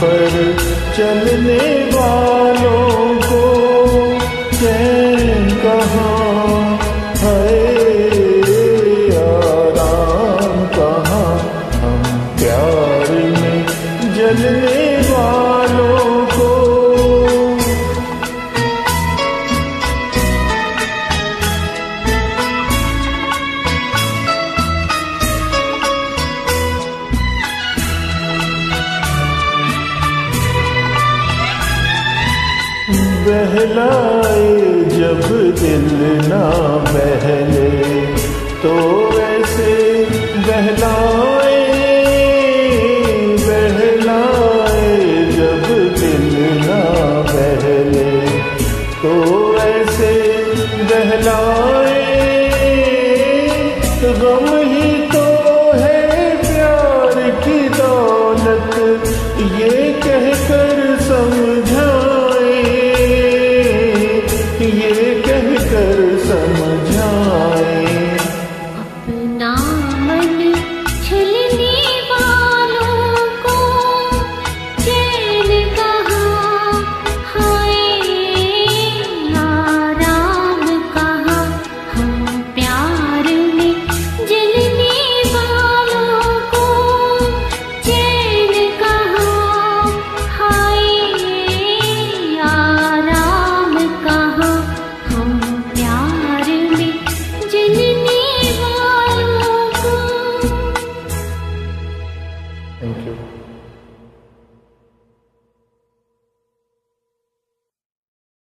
चलने वालों को चैन कहाँ है आराम कहाँ हम प्यार में जलने बहलाए जब दिल ना बहले तो ऐसे बहलाए बहलाए जब दिल ना बहले तो ऐसे बहलाए तो गम ही तो